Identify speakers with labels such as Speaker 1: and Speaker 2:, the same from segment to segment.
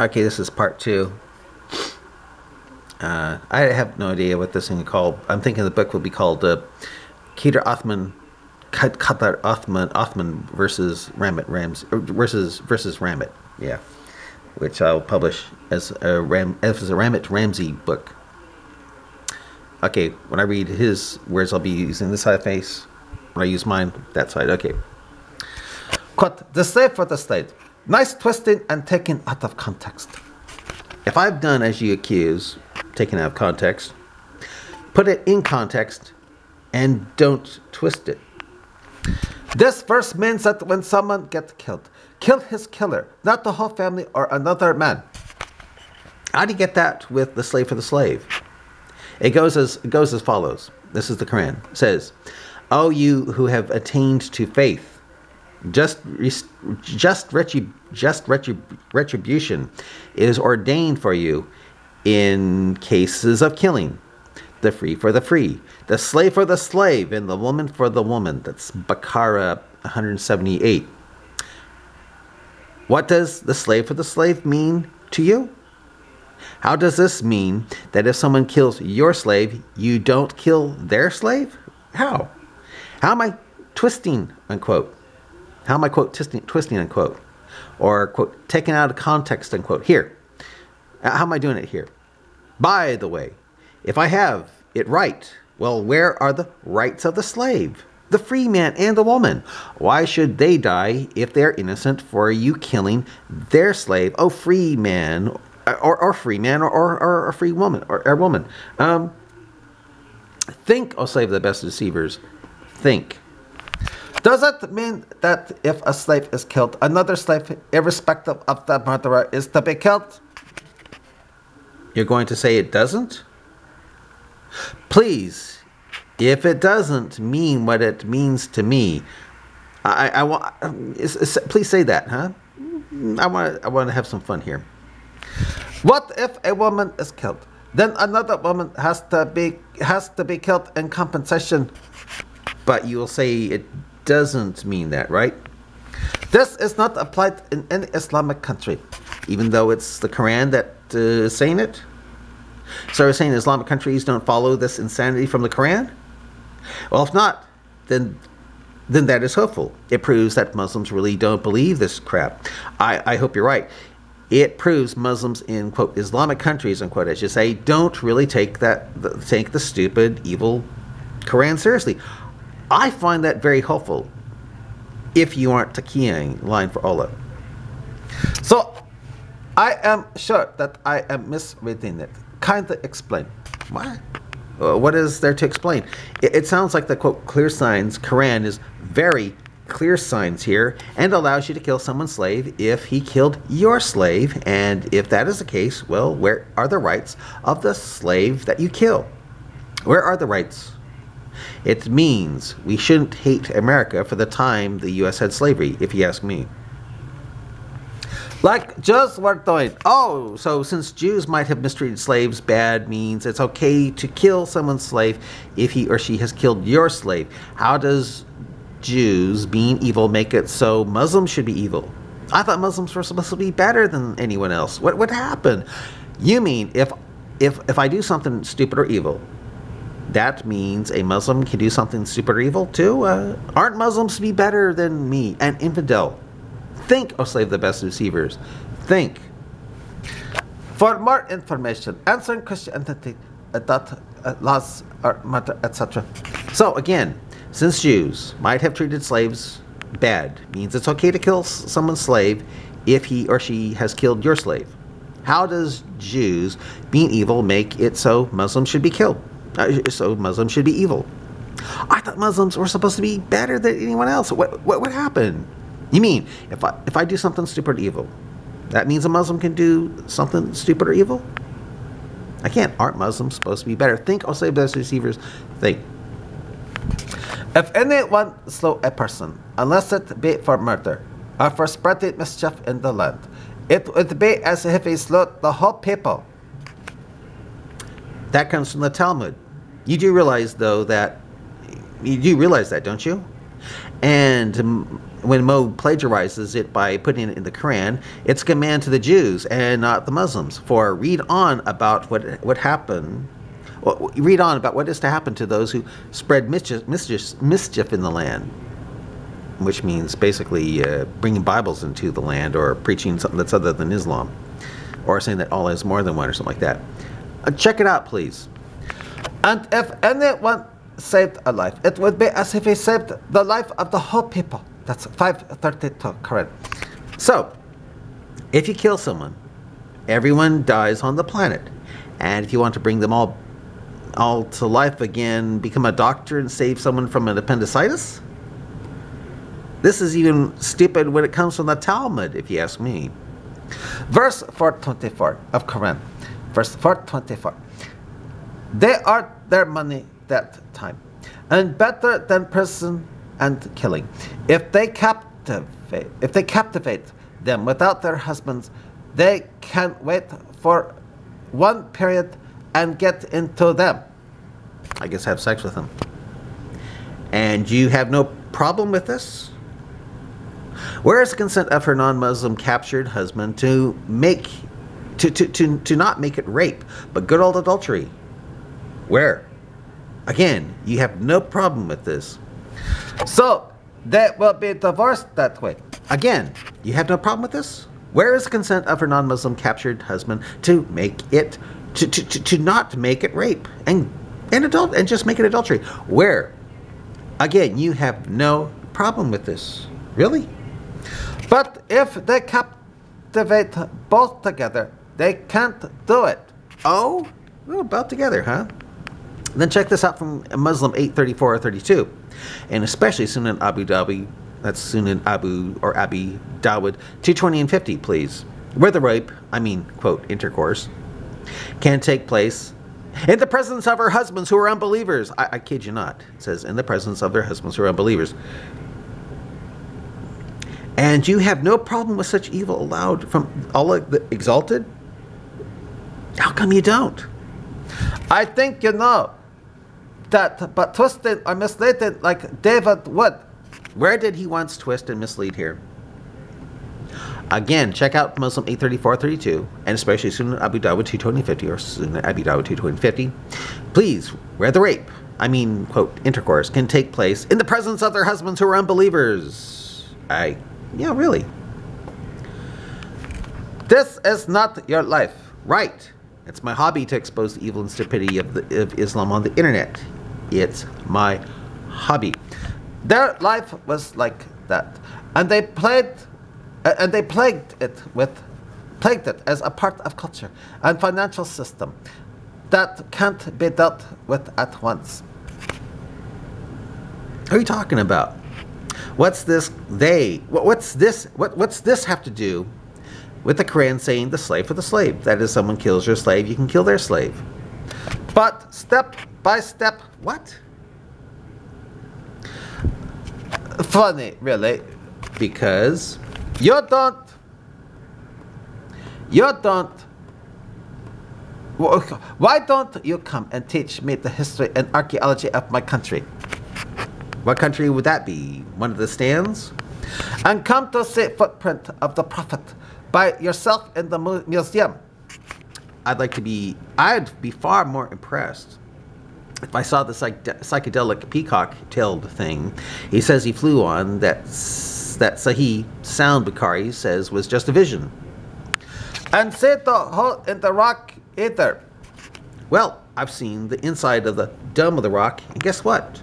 Speaker 1: Okay, this is part two. Uh, I have no idea what this thing is called. I'm thinking the book will be called uh, Keter Othman, Cutler Othman, Othman versus Rammat Rams er, versus versus Rammat. Yeah, which I'll publish as a Ram as a Rammat Ramzi book. Okay, when I read his words, I'll be using this side of the face. When I use mine, that side. Okay. Quote, the slave for the state. Nice twisting and taking out of context. If I've done as you accuse, taken out of context, put it in context and don't twist it. This verse means that when someone gets killed, kill his killer, not the whole family or another man. How do you get that with the slave for the slave? It goes as it goes as follows. This is the Quran. It says, "O you who have attained to faith, just just retrib- just retrib- retribution is ordained for you in cases of killing, the free for the free, the slave for the slave, and the woman for the woman." That's Baqarah 178. What does the slave for the slave mean to you? How does this mean that if someone kills your slave, you don't kill their slave? How? How am I twisting, unquote? How am I, quote, twisting, twisting unquote? Or, quote, taken out of context, unquote? Here. How am I doing it here? By the way, if I have it right, well, where are the rights of the slave? The free man and the woman. Why should they die if they're innocent for you killing their slave? Oh, free man or, or free man or, or, or a free woman or, or woman. Um, think, O slave of the best deceivers, think. Does it mean that if a slave is killed, another slave, irrespective of the murderer, is to be killed? You're going to say it doesn't? Please, if it doesn't mean what it means to me, I, I want. Please say that, huh? I want. I want to have some fun here. What if a woman is killed? Then another woman has to be has to be killed in compensation. But you will say it doesn't mean that, right? This is not applied in any Islamic country, even though it's the Quran that uh, is saying it. So you're saying Islamic countries don't follow this insanity from the Quran? Well, if not, then then that is hopeful. It proves that Muslims really don't believe this crap. I, I hope you're right it proves Muslims in quote Islamic countries unquote as you say don't really take that take the stupid evil Quran seriously. I find that very helpful if you aren't taqiying line for Allah. So I am sure that I am misreading it. Kindly explain. What? Uh, what is there to explain? It, it sounds like the quote clear signs Quran is very clear signs here and allows you to kill someone's slave if he killed your slave. And if that is the case, well, where are the rights of the slave that you kill? Where are the rights? It means we shouldn't hate America for the time the U.S. had slavery, if you ask me. Like just were doing. Oh, so since Jews might have mistreated slaves, bad means it's okay to kill someone's slave if he or she has killed your slave. How does Jews being evil make it so Muslims should be evil. I thought Muslims were supposed to be better than anyone else. What what happened? You mean if if if I do something stupid or evil, that means a Muslim can do something super evil too? Uh, aren't Muslims to be better than me? An infidel. Think, O slave the best deceivers. Think. For more information, answering Christianity, uh, that uh, laws, matter, etc. So again, since Jews might have treated slaves bad, means it's okay to kill someone's slave if he or she has killed your slave. How does Jews being evil make it so Muslims should be killed? So Muslims should be evil. I thought Muslims were supposed to be better than anyone else. What, what, what happened? You mean if I if I do something stupid or evil, that means a Muslim can do something stupid or evil? I can't. Aren't Muslims supposed to be better? Think, I'll say best deceivers. Think. If anyone slew a person, unless it be for murder, or for spreading mischief in the land, it would be as if he slew the whole people. That comes from the Talmud. You do realize, though, that you do realize that, don't you? And when Mo plagiarizes it by putting it in the Quran, it's a command to the Jews and not the Muslims. For read on about what what happened. Well, read on about what is to happen to those who spread mischief, mischief, mischief in the land, which means basically uh, bringing Bibles into the land or preaching something that's other than Islam, or saying that Allah is more than one or something like that. Uh, check it out, please. And if anyone saved a life, it would be as if he saved the life of the whole people. That's 532, correct. So, if you kill someone, everyone dies on the planet. And if you want to bring them all all to life again, become a doctor and save someone from an appendicitis? This is even stupid when it comes from the Talmud, if you ask me. Verse 424 of Quran. Verse 424. They are their money that time, and better than prison and killing. If they captivate, if they captivate them without their husbands, they can wait for one period and get into them. I guess have sex with them. And you have no problem with this? Where is the consent of her non-Muslim captured husband to make to, to, to, to not make it rape, but good old adultery? Where? Again, you have no problem with this. So, that will be divorced that way. Again, you have no problem with this? Where is the consent of her non-Muslim captured husband to make it, to, to, to, to not make it rape and, and adult and just make it adultery? Where? Again, you have no problem with this. Really? But if they captivate both together, they can't do it. Oh? Well, about together, huh? Then check this out from Muslim 834 or 32. And especially Sunan Abu Dhabi, that's Sunan Abu or Abi Dawud 220 and 50, please. Where the rape, I mean, quote, intercourse, can take place in the presence of her husbands who are unbelievers. I, I kid you not. It says, in the presence of their husbands who are unbelievers. And you have no problem with such evil allowed from Allah the Exalted? How come you don't? I think you know that, but twisted or misled like David would. Where did he once twist and mislead here? Again, check out Muslim 834.32 and especially Sunan Abu Dawud 22050 or Sunan Abu Dawud 22050. Please, where the rape, I mean, quote, intercourse, can take place in the presence of their husbands who are unbelievers. I, yeah, really. This is not your life. Right. It's my hobby to expose the evil and stupidity of, the, of Islam on the internet. It's my hobby. Their life was like that, and they played, uh, and they plagued it with, plagued it as a part of culture and financial system that can't be dealt with at once. Who are you talking about? What's this? They? What's this? What? What's this have to do with the Quran saying the slave for the slave. That is, someone kills your slave, you can kill their slave. But step by step, what? Funny, really, because you don't, you don't, why don't you come and teach me the history and archaeology of my country? What country would that be? One of the stands? And come to see footprint of the Prophet by yourself in the museum. I'd like to be, I'd be far more impressed I saw the psych psychedelic peacock-tailed thing he says he flew on that, that Sahih sound Bukhari says was just a vision. And said the hole in the rock either. Well, I've seen the inside of the dome of the rock, and guess what?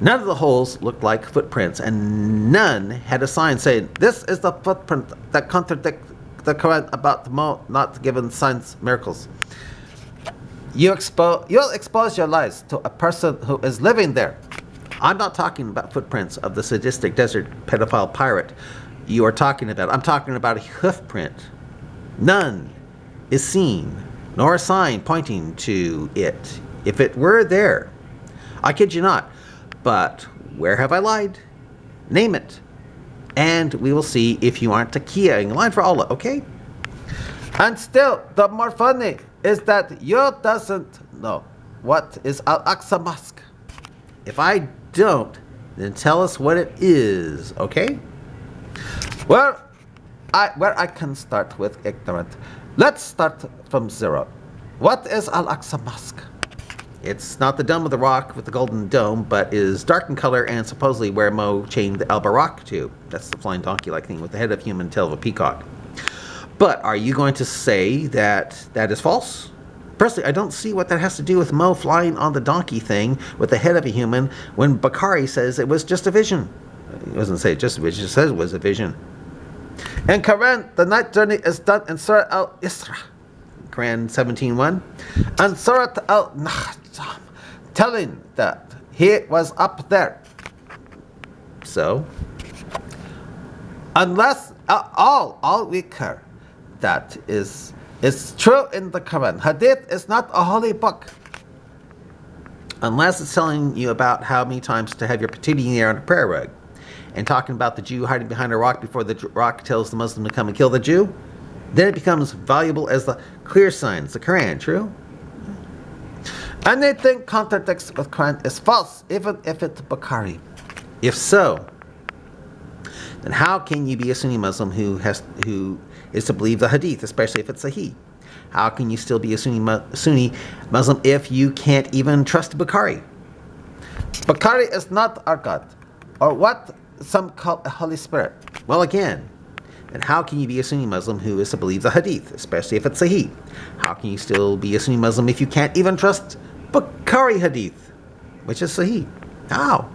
Speaker 1: None of the holes looked like footprints, and none had a sign saying, This is the footprint that contradicts the Quran about the Mo not given signs miracles. You expose you'll expose your lies to a person who is living there. I'm not talking about footprints of the sadistic desert pedophile pirate you are talking about. I'm talking about a hoof print. None is seen, nor a sign pointing to it. If it were there, I kid you not. But where have I lied? Name it and we will see if you aren't takia in line for Allah, okay? And still, the more funny is that you doesn't know what is Al-Aqsa Mosque. If I don't, then tell us what it is, okay? Well, I, where I can start with ignorant. Let's start from zero. What is Al-Aqsa Mosque? It's not the dome of the rock with the golden dome, but is dark in color and supposedly where Mo chained Al Buraq to. That's the flying donkey-like thing with the head of human tail of a peacock. But are you going to say that that is false? Personally, I don't see what that has to do with Mo flying on the donkey thing with the head of a human when Bukhari says it was just a vision. He doesn't say just a vision, he says it was a vision. In Quran, the night journey is done in Surah Al-Isra, Quran 17.1, and Surah Al-Najm, telling that he was up there. So, unless all, all we care that is, is true in the Quran. Hadith is not a holy book. Unless it's telling you about how many times to have your air on a prayer rug and talking about the Jew hiding behind a rock before the rock tells the Muslim to come and kill the Jew, then it becomes valuable as the clear signs, the Quran, true? Anything contradicts with Quran is false, even if it's Bukhari. If so, then how can you be a Sunni Muslim who has who is to believe the Hadith, especially if it's Sahih? How can you still be a Sunni, Sunni Muslim if you can't even trust Bukhari? Bukhari is not our God, or what some call a Holy Spirit. Well, again, then how can you be a Sunni Muslim who is to believe the Hadith, especially if it's Sahih? How can you still be a Sunni Muslim if you can't even trust Bukhari Hadith, which is Sahih? How?